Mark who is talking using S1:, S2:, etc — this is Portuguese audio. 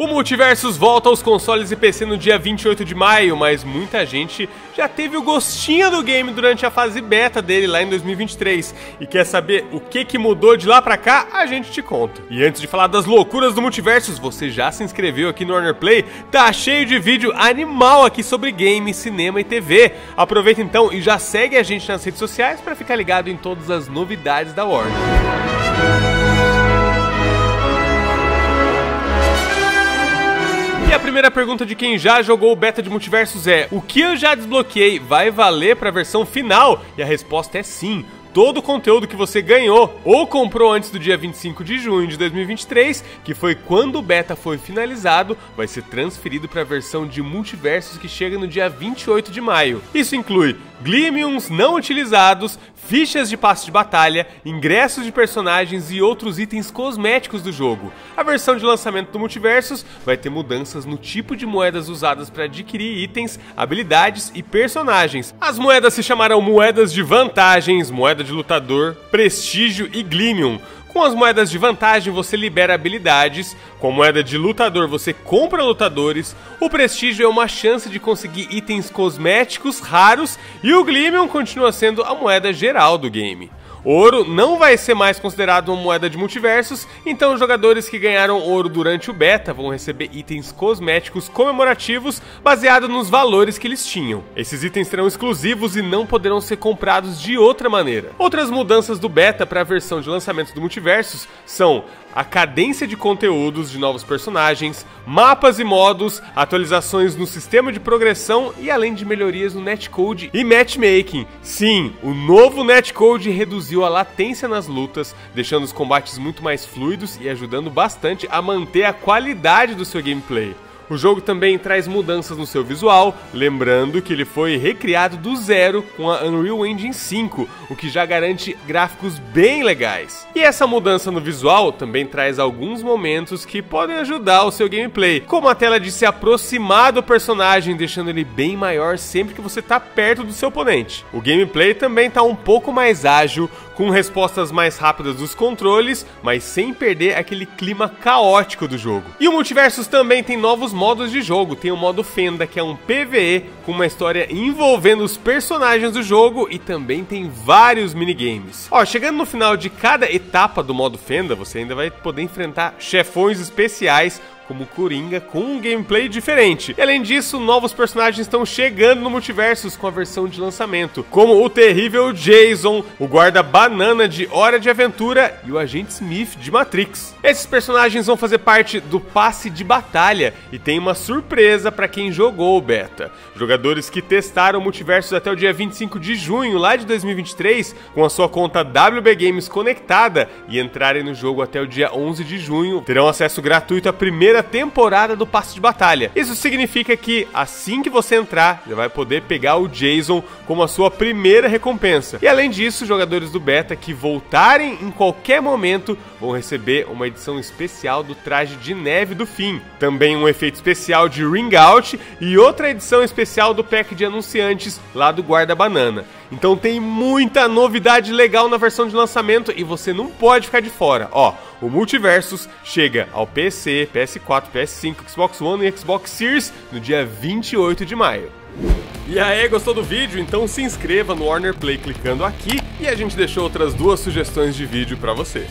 S1: O Multiversus volta aos consoles e PC no dia 28 de maio, mas muita gente já teve o gostinho do game durante a fase beta dele lá em 2023 e quer saber o que que mudou de lá pra cá, a gente te conta. E antes de falar das loucuras do Multiversus, você já se inscreveu aqui no Warner Play? Tá cheio de vídeo animal aqui sobre game, cinema e TV. Aproveita então e já segue a gente nas redes sociais para ficar ligado em todas as novidades da Warner. Primeira pergunta de quem já jogou o beta de Multiversos é: o que eu já desbloqueei vai valer para a versão final? E a resposta é sim todo o conteúdo que você ganhou ou comprou antes do dia 25 de junho de 2023, que foi quando o beta foi finalizado, vai ser transferido para a versão de multiversos que chega no dia 28 de maio. Isso inclui Glimiums não utilizados, fichas de passe de batalha, ingressos de personagens e outros itens cosméticos do jogo. A versão de lançamento do Multiversos vai ter mudanças no tipo de moedas usadas para adquirir itens, habilidades e personagens. As moedas se chamarão moedas de vantagens, moeda de lutador, prestígio e Glimium. Com as moedas de vantagem você libera habilidades, com a moeda de lutador você compra lutadores, o prestígio é uma chance de conseguir itens cosméticos raros e o Glimion continua sendo a moeda geral do game. Ouro não vai ser mais considerado uma moeda de multiversos, então os jogadores que ganharam ouro durante o beta vão receber itens cosméticos comemorativos baseados nos valores que eles tinham. Esses itens serão exclusivos e não poderão ser comprados de outra maneira. Outras mudanças do beta para a versão de lançamento do multiversos são a cadência de conteúdos de novos personagens, mapas e modos, atualizações no sistema de progressão e além de melhorias no netcode e matchmaking. Sim, o novo netcode reduziu a latência nas lutas, deixando os combates muito mais fluidos e ajudando bastante a manter a qualidade do seu gameplay. O jogo também traz mudanças no seu visual, lembrando que ele foi recriado do zero com a Unreal Engine 5, o que já garante gráficos bem legais. E essa mudança no visual também traz alguns momentos que podem ajudar o seu gameplay, como a tela de se aproximar do personagem, deixando ele bem maior sempre que você está perto do seu oponente. O gameplay também está um pouco mais ágil, com respostas mais rápidas dos controles, mas sem perder aquele clima caótico do jogo. E o Multiversus também tem novos modos de jogo. Tem o modo Fenda, que é um PvE com uma história envolvendo os personagens do jogo e também tem vários minigames. Ó, chegando no final de cada etapa do modo Fenda, você ainda vai poder enfrentar chefões especiais como Coringa com um gameplay diferente. E além disso, novos personagens estão chegando no Multiversus com a versão de lançamento, como o terrível Jason, o guarda banana de Hora de Aventura e o agente Smith de Matrix. Esses personagens vão fazer parte do passe de batalha e tem uma surpresa para quem jogou o beta. Jogadores que testaram o Multiversus até o dia 25 de junho lá de 2023 com a sua conta WB Games conectada e entrarem no jogo até o dia 11 de junho terão acesso gratuito à primeira primeira temporada do passe de batalha. Isso significa que assim que você entrar, já vai poder pegar o Jason como a sua primeira recompensa. E além disso, jogadores do beta que voltarem em qualquer momento vão receber uma edição especial do traje de neve do fim, também um efeito especial de Ring Out e outra edição especial do pack de anunciantes lá do Guarda Banana. Então tem muita novidade legal na versão de lançamento e você não pode ficar de fora. Ó, o Multiversus chega ao PC, PS4, PS5, Xbox One e Xbox Series no dia 28 de maio. E aí, gostou do vídeo? Então se inscreva no Warner Play clicando aqui e a gente deixou outras duas sugestões de vídeo para você.